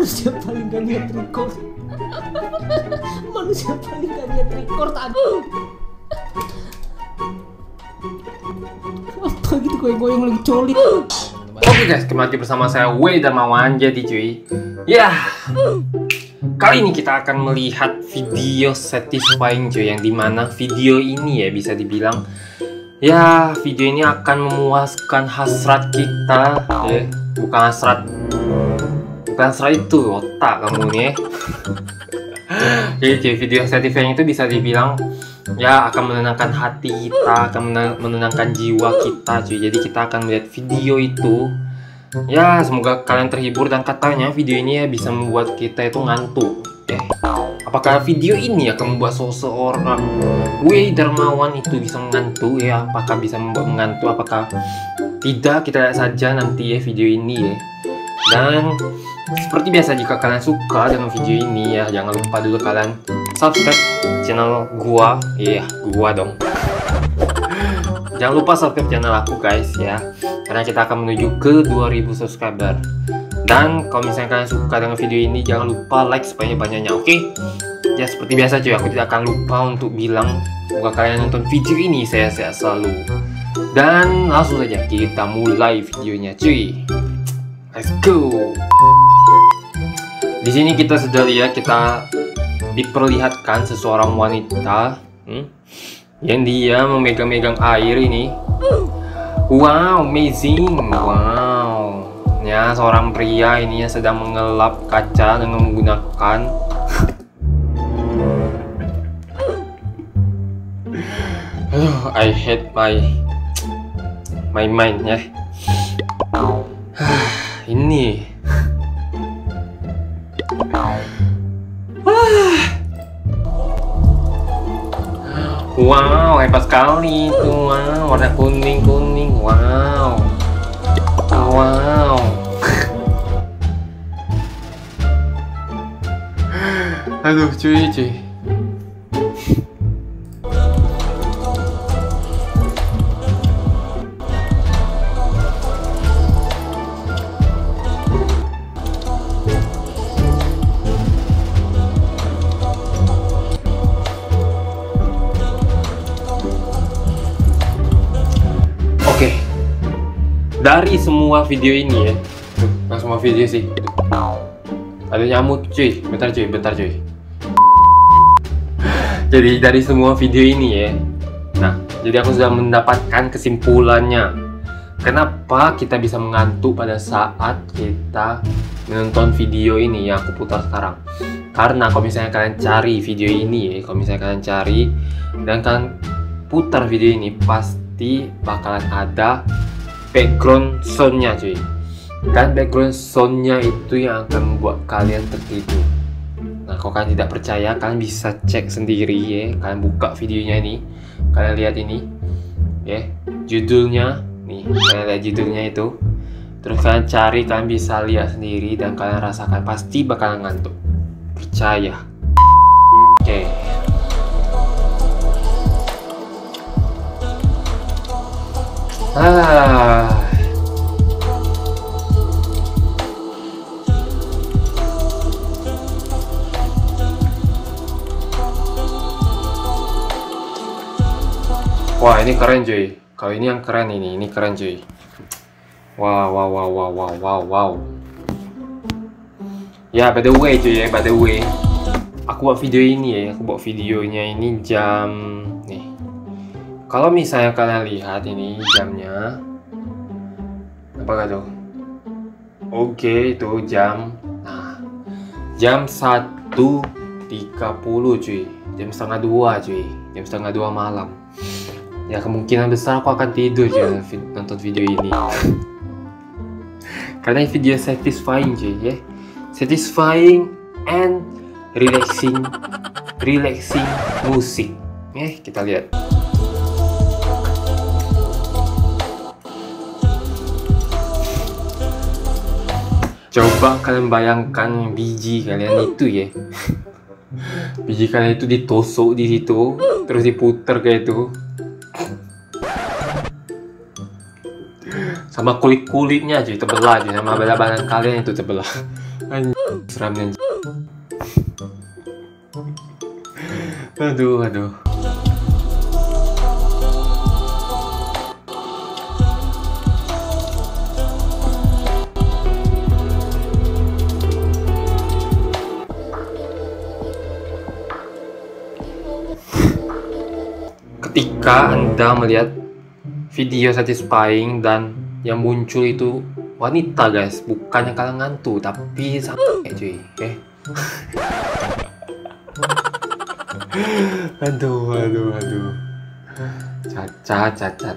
manusia paling gak niat record. Manusia paling gak niat record aduh apa gitu goyang-goyang lagi colik. Oke guys, kembali bersama saya Wei Darmawan Jadi cuy. Ya Kali ini kita akan melihat video satisfying cuy Yang di mana video ini ya bisa dibilang. Ya video ini akan memuaskan hasrat kita ya. Bukan hasrat Hasrat itu otak kamu nih. Ya Jadi video satisfying itu bisa dibilang ya akan menenangkan hati kita akan menenangkan jiwa kita cuy. Jadi kita akan melihat video itu. Ya semoga kalian terhibur dan katanya video ini ya bisa membuat kita itu ngantuk eh apakah video ini akan membuat seseorang Wei Darmawan itu bisa mengantuk ya? Apakah bisa membuat mengantuk? Apakah tidak? Kita lihat saja nanti ya video ini ya. Dan seperti biasa jika kalian suka dengan video ini ya jangan lupa dulu kalian subscribe channel gua. Iya gua dong. Jangan lupa subscribe channel aku guys ya. Karena kita akan menuju ke 2000 subscriber. Dan kalau misalnya kalian suka dengan video ini jangan lupa like sebanyak-banyaknya oke? Okay? ya seperti biasa cuy aku tidak akan lupa untuk bilang semoga kalian nonton video ini saya sehat selalu. Dan langsung saja kita mulai videonya cuy let's go di sini kita sudah lihat kita diperlihatkan seseorang wanita hmm, yang dia memegang-megang air ini. Wow, amazing. Wow. Ya, seorang pria ini yang sedang mengelap kaca dengan menggunakan I hate my my mind ya. Ini Wow, hebat sekali itu. Wow, warna kuning kuning. Wow, wow. Aduh, cuy, cuy. Dari semua video ini ya, nah semua video sih, ada nyamuk cuy, bentar cuy, bentar cuy. Jadi dari semua video ini ya, nah jadi aku sudah mendapatkan kesimpulannya. Kenapa kita bisa mengantuk pada saat kita menonton video ini yang aku putar sekarang? Karena kalau misalnya kalian cari video ini ya, kalau misalnya kalian cari dan kalian putar video ini pasti pasti bakalan ada background soundnya cuy. Dan background soundnya itu yang akan membuat kalian tertidur. Nah kalau kalian tidak percaya kalian bisa cek sendiri ya. Kalian buka videonya ini. Kalian lihat ini ya. Judulnya nih kalian lihat judulnya itu. Terus kalian cari kalian bisa lihat sendiri dan kalian rasakan pasti bakalan ngantuk. Percaya. Oke. okay. Ah. Wah ini keren cuy. Kalau ini yang keren ini, ini keren cuy. Wow wow wow wow wow wow wow. Ya by the way cuy ya, by the way. Aku buat video ini ya, aku buat videonya ini jam kalau misalnya kalian lihat ini jamnya apa tuh oke itu jam. Nah jam 1.30 cuy. Jam setengah dua cuy. Jam setengah dua malam. Ya kemungkinan besar aku akan tidur cuy nonton video ini. Karena video satisfying cuy ya. Satisfying and relaxing. Relaxing musik ya. Kita lihat Coba kalian bayangkan biji kalian itu ya. Biji kalian itu ditusuk di situ, terus diputer kayak itu. Sama kulit-kulitnya aja terbelah aja sama badan kalian itu terbelah. Anjing, seramnya. Aduh, aduh. Ketika Anda melihat video satisfying dan yang muncul itu wanita guys, bukannya kalian ngantuk tapi sampai cuy, eh. aduh, aduh, aduh. Cacat, cacat.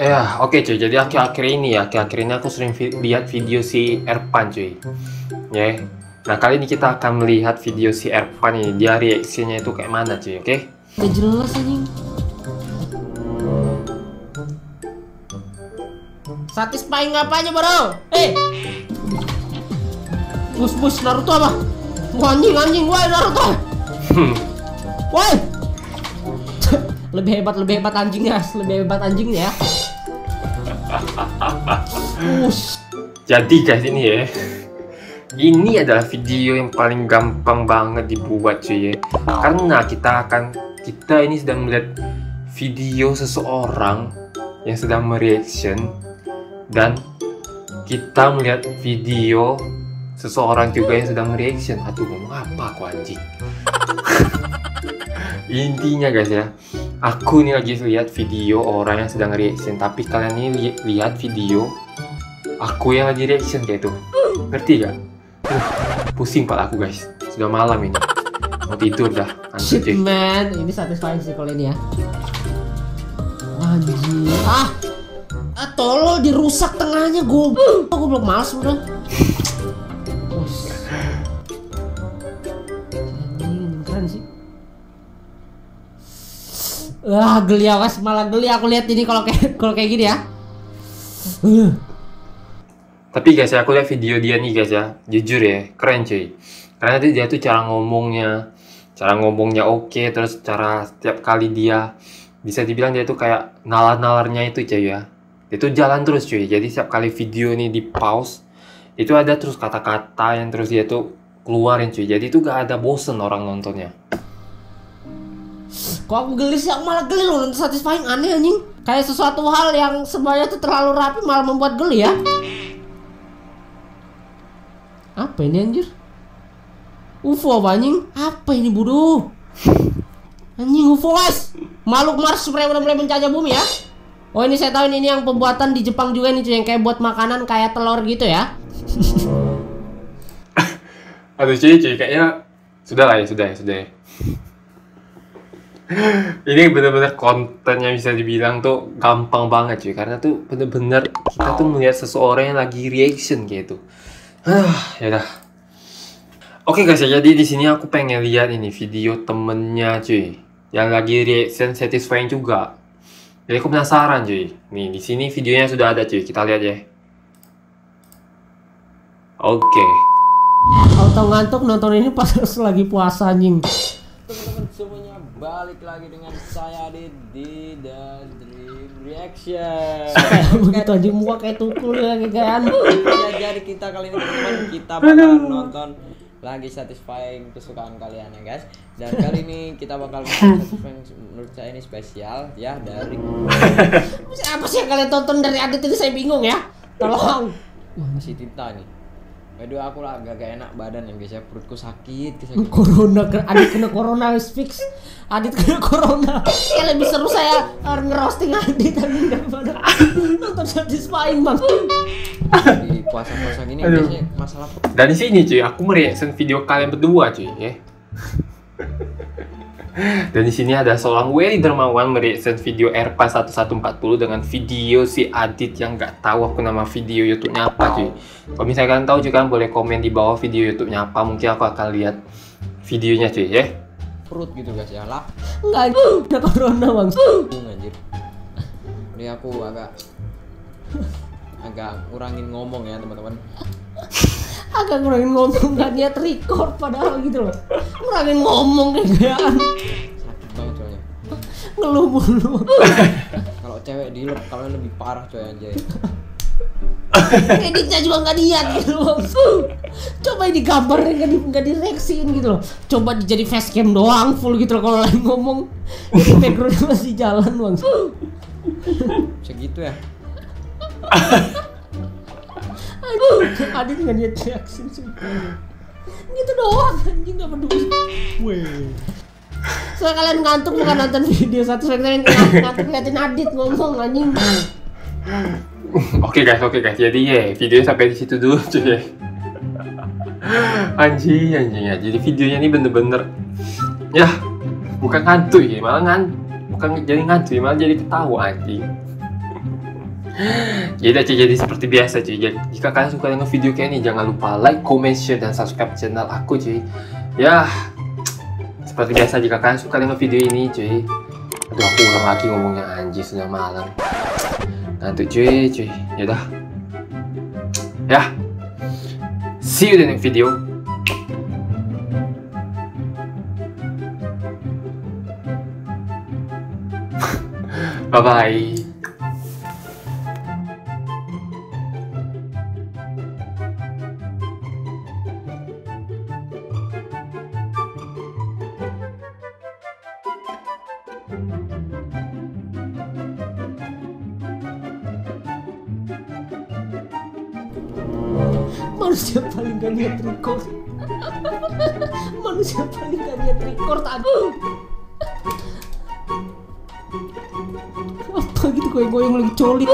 Ya, oke cuy. Jadi akhir-akhir ini ya, akhir-akhir ini aku sering vi lihat video si Erpan cuy. Ya. Nah, kali ini kita akan melihat video si Erpan ini. Dia reaksinya itu kayak mana cuy, oke? Gak jelas anjing. Satisfying apa aja bro? Eh, bus bus Naruto apa? Anjing anjing, wah Naruto. Woi. lebih hebat lebih hebat anjingnya, lebih hebat anjingnya. Us. Jadi guys ini ya Ini adalah video yang paling gampang banget dibuat cuy ya Karena kita akan Kita ini sedang melihat video seseorang Yang sedang mereaction Dan kita melihat video seseorang juga yang sedang mereaction Aduh ngomong apa aku anjing? Intinya guys ya. Aku ini lagi lihat video orang yang sedang reaction. Tapi kalian ini li- lihat video Aku yang lagi reaction kayak itu. Ngerti gak? Uh, pusing pala aku guys. Sudah malam ini. Mau tidur dah. Shit man, ini satisfying sih kalau ini ya. Anjing. Ah. Ah tolol dirusak tengahnya gue. Gue belum males udah. Keren sih. Wah, geli awas malah geli aku lihat ini kalau kayak kalau kayak gini ya. Uh. Tapi guys ya aku lihat video dia nih guys ya Jujur ya keren cuy Karena dia, dia tuh cara ngomongnya Cara ngomongnya oke Terus cara setiap kali dia Bisa dibilang dia tuh kayak nalar-nalarnya itu cuy ya Dia tuh jalan terus cuy Jadi setiap kali video ini di pause Itu ada terus kata-kata yang terus dia tuh keluarin cuy Jadi tuh gak ada bosen orang nontonnya Kok aku geli sih? Aku malah geli loh nonton satisfying aneh anjing. Kayak sesuatu hal yang sebenarnya tuh terlalu rapi malah membuat geli ya. Apa ini anjir? UFO apa anjing? Apa ini bodoh? Anjing UFO guys. Makhluk Mars benar-benar menjajah bumi ya. Oh ini saya tahu ini yang pembuatan di Jepang juga nih cuy yang kayak buat makanan kayak telur gitu ya. Aduh cuy cuy kayaknya Sudah lah ya sudah ya sudah ya. Ini bener-bener kontennya bisa dibilang tuh gampang banget cuy karena tuh bener-bener kita tuh melihat seseorang yang lagi reaction gitu. Ah ya dah oke guys ya jadi di sini aku pengen lihat ini video temennya cuy yang lagi reaction satisfying juga jadi aku penasaran cuy. Nih di sini videonya sudah ada cuy. Kita lihat ya. Oke. Auto ngantuk nonton ini pas lagi puasa anjing. teman-teman semuanya balik lagi dengan saya di di The Dream Reaction. Begitu anjing. Muka kayak tukul ya kan. ya, jadi kita kali ini teman-teman kita bakal nonton lagi satisfying kesukaan kalian ya guys dan kali ini kita bakal satisfying menurut saya ini spesial ya dari Apa sih yang kalian tonton dari Adit ini saya bingung ya. Tolong. si Tita nih Waduh aku lah agak gak enak badan ya guys ya perutku sakit kesakitan. Corona Adit kena corona wis fix. Adit kena corona. Ya lebih seru saya uh, ngerosting Adit anjing daripada nonton satisfying bang. di puasa-puasa gini Aduh. biasanya masalah Dan di sini cuy, aku mereaction video kalian berdua cuy, ya. Dan di sini ada seorang Welly Dermawan mereaction video Erpa 1140 dengan video si Adit yang nggak tahu aku nama video YouTube-nya apa cuy. Kalau misalnya kalian tahu juga boleh komen di bawah video YouTube-nya apa, mungkin aku akan lihat videonya cuy, ya. perut gitu guys ya lah Enggak ada corona bang. Anjir Ini aku agak agak kurangin ngomong ya teman-teman Agak ngurangin ngomong gak niat record padahal gitu loh. Ngurangin ngomong kayak sakit banget soalnya Ngeluh mulu. kalau cewek dilep kalau lebih parah coy anjay editnya juga nggak niat gitu loh. coba ini gambarnya nggak di nggak direksiin gitu loh coba jadi facecam doang full gitu loh kalau lagi ngomong ini backgroundnya masih jalan bang Segitu ya. Aduh Adit nggak niat reaction sumpah gitu doang anjing nggak peduli Weh. Soalnya kalian ngantuk bukan nonton video satu soalnya kalian ngantuk liatin Adit ngomong anjing Oke guys, oke guys. Jadi ya, video sampai di situ dulu cuy. ya. anjing, anjing ya. Jadi videonya ini bener-bener ya bukan ngantuk ya, malah ngan bukan jadi ngantuk, ya, malah jadi ketawa anjing. Jadi cuy, jadi seperti biasa cuy. Jadi, jika kalian suka dengan video kayak ini, jangan lupa like, comment, share, dan subscribe channel aku cuy. Ya, seperti biasa jika kalian suka dengan video ini cuy. Aduh aku ulang lagi ngomongnya anjing sudah malam. Ngantuk cuy, cuy. Yaudah. Ya. See you in the next video. Bye-bye. Manusia paling gak niat record. Manusia paling gak niat record aduh. Apa gitu goyang-goyang lagi colik